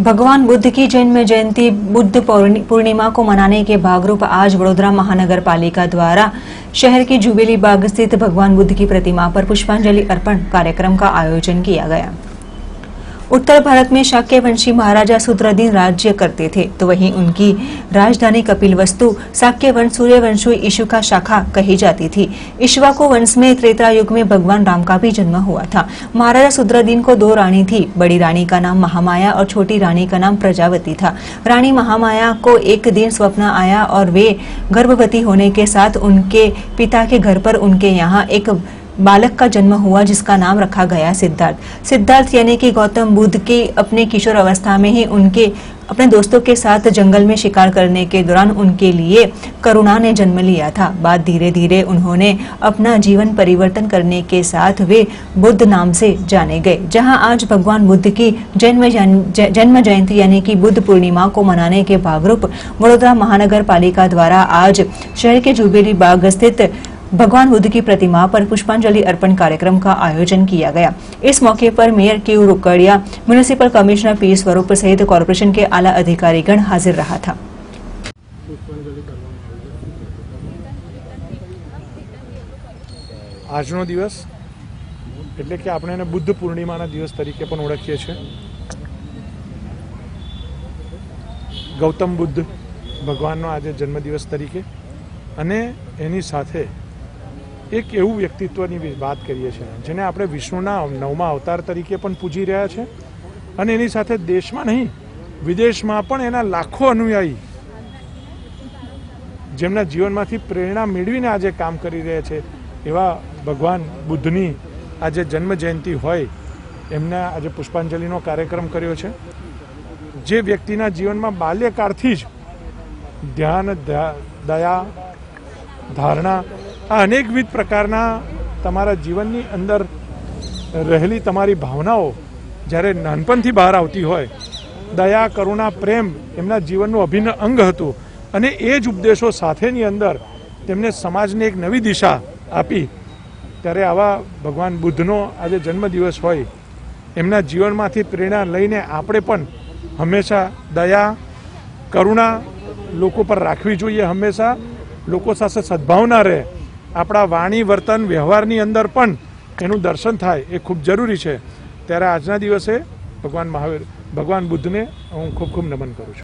भगवान बुद्ध की जन्म जयंती बुद्ध पूर्णिमा को मनाने के भागरूप आज वडोदरा महानगर पालिका द्वारा शहर के जुबेली बाग स्थित भगवान बुद्ध की प्रतिमा पर पुष्पांजलि अर्पण कार्यक्रम का आयोजन किया गया। उत्तर भारत में शाक्य वंशी महाराजा सुद्रदीन राज्य करते थे तो वहीं उनकी राजधानी कपिलवस्तु शाक्य वंश सूर्यवंशु ईशु का शाखा कही जाती थी। ईश्वा को वंश में त्रेता युग में भगवान राम का भी जन्म हुआ था। महाराजा सुद्रदीन को दो रानी थी, बड़ी रानी का नाम महामाया और छोटी रानी का नाम प्रजावती था। रानी महामाया को एक दिन स्वप्न आया और वे गर्भवती होने के साथ उनके पिता के घर पर उनके यहाँ एक बालक का जन्म हुआ, जिसका नाम रखा गया सिद्धार्थ। सिद्धार्थ यानी कि गौतम बुद्ध की अपने किशोर अवस्था में ही उनके, अपने दोस्तों के साथ जंगल में शिकार करने के दौरान उनके लिए करुणा ने जन्म लिया था। बाद धीरे धीरे उन्होंने अपना जीवन परिवर्तन करने के साथ वे बुद्ध नाम से जाने गए, जहाँ आज भगवान बुद्ध की जन्म जन्म जयंती यानी कि बुद्ध पूर्णिमा को मनाने के भागरूप वडोदरा महानगर पालिका द्वारा आज शहर के जुबेली बाग स्थित भगवान बुद्ध की प्रतिमा पर पुष्पांजलि अर्पण कार्यक्रम का आयोजन किया गया इस मौके पर mayor Q Rukadiya municipal commissioner P Swaroop सहित कॉरपोरेशन के आला अधिकारीगण हाजिर रहा था આજનો દિવસ એટલે કે આપણે એને બુદ્ધ પૂર્ણિમાના દિવસ તરીકે પણ ઓળખીએ છીએ ગૌતમ બુદ્ધ ભગવાનનો આજે જન્મદિવસ તરીકે અને એની સાથે એક એવું વ્યક્તિત્વની વાત કરીએ છીએ. જેને આપણે વિષ્ણુના નવમા અવતાર તરીકે પણ પૂજી રહ્યા છે. અને એની સાથે દેશમાં નહીં, વિદેશમાં પણ એના લાખો અનુયાયી જેમના જીવનમાંથી પ્રેરણા મેળવીને આજે કામ કરી રહ્યા છે. એવા ભગવાન બુદ્ધની આજે જન્મ જયંતિ હોય, એમને આજે પુષ્પાંજલિનો કાર્યક્રમ કર્યો છે. જે વ્યક્તિના જીવનમાં બાલ્યકાળથી જ ધ્યાન દયા, ધારણા આ અનેકવિધ પ્રકારના તમારા જીવનની અંદર રહેલી તમારી ભાવનાઓ જ્યારે નાનપણથી બહાર આવતી હોય, દયા, કરુણા, પ્રેમ એમના જીવનનું અભિન્ન અંગ હતું અને એ જ ઉપદેશો સાથેની અંદર તેમને સમાજને એક નવી દિશા આપી. ત્યારે આવા ભગવાન બુદ્ધનો આજે જન્મદિવસ હોય, એમના જીવનમાંથી પ્રેરણા લઈને આપણે પણ હંમેશા દયા, કરુણા લોકો પર રાખવી જોઈએ હંમેશા. લોકો સાથે સદભાવના રહે. આપણા વાણી, વર્તન, વ્યવહારની અંદર પણ એનું દર્શન થાય એ ખૂબ જરૂરી છે. ત્યારે આજના દિવસે ભગવાન મહાવીર, ભગવાન બુદ્ધને હું ખૂબ ખૂબ નમન કરું છું.